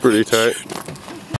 Pretty tight.